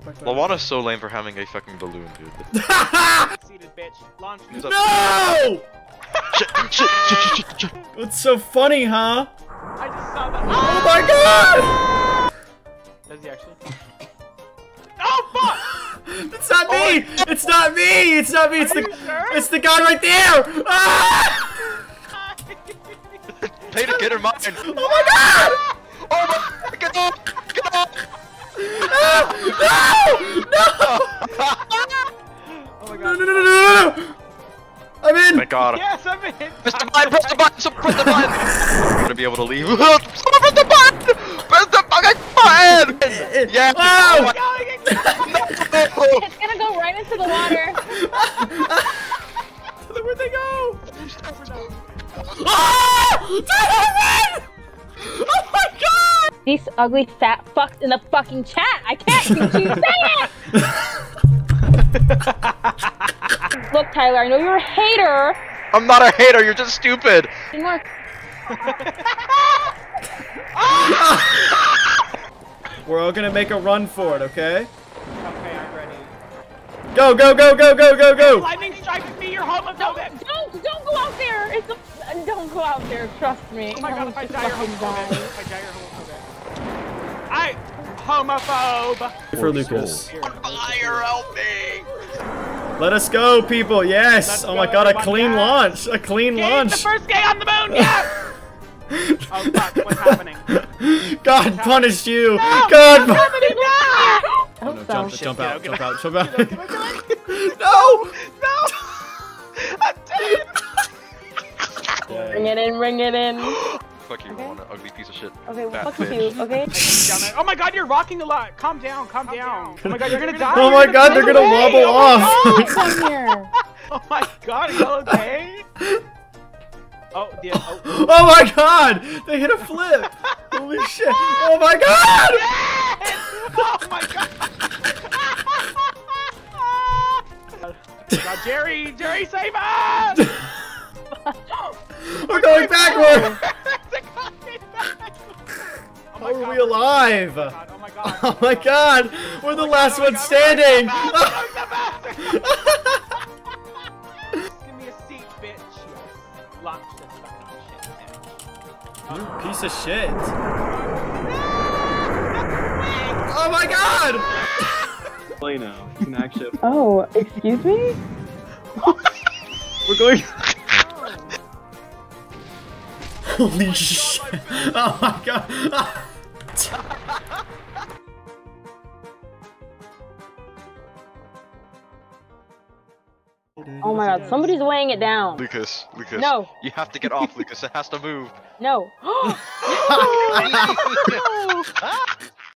Lawana's so lame for having a fucking balloon, dude. Seated bitch. Launch me. No! shit, shit, shit, shit, shit, shit. What's so funny, huh? I just saw that. Oh my god! Does he actually? Oh fuck! It's not me! It's not me! It's not me! It's Are the sure? it's the guy right there! Ah! Tater, get her mine. Oh my god! Oh my, get off, get off. No! No! Oh my god. No! No! No! No! No! no. I'm in. Thank God. Yes, I'm in. Press the button, press the button, so press the button! I'm gonna be able to leave. Someone press the button! Press the fucking button! Yeah! Wow! Oh my no! It's gonna go right into the water. Where'd they go? Oh! Ah! Damn it! These ugly fat fucks in the fucking chat. I can't keep you say it. Look, Tyler, I know you're a hater. I'm not a hater, you're just stupid! Look, We're all gonna make a run for it, okay? Okay, I'm ready. Go, go, go, go, go, go, go! Lightning strikes me, you're homophobic! don't don't go out there. It's a, don't go out there. Trust me. Oh my god, if I die, you're homophobic. die. If I die, you're homophobic. I homophobe. For Lucas. Fire, help me! Let us go, people. Yes. Let's oh my go, god, a clean yes. launch. A clean Gabe, the launch. first gay on the moon, yeah! oh fuck, what's happening? God punish you. No, God. what's happening now? I Oh, no, jump, oh, Shit, jump out, out, jump out, jump out. Get out, out. no! No! I'm dead! Bring it in. Bring it in. Fuck you, Okay. Lawanda, ugly piece of shit. Okay, well, fuck bitch. you. Okay. Oh my god, you're rocking a lot. Calm down, calm, down. Oh my god, you're gonna die. Oh you're my gonna god, they're gonna Hey, wobble oh off. Come here. Oh my god, are you okay? Oh, yeah. Oh. Oh my god! They hit a flip! Holy shit! Oh my god! oh my god! God, Jerry, Jerry, save us! We're going backward! God. we alive? God, Oh my god. Oh my god! Oh we're the oh last Oh one God, standing! we're going so fast, we're going so fast. Give me a seat, bitch. Yes. Launch this fucking shit. You piece of shit. Oh my god! play now. You can actually. Oh, excuse me? We're going. Holy shit! Oh my god! Oh my god, somebody's weighing it down. Lucas, Lucas. No. You have to get off, Lucas. It has to move. No.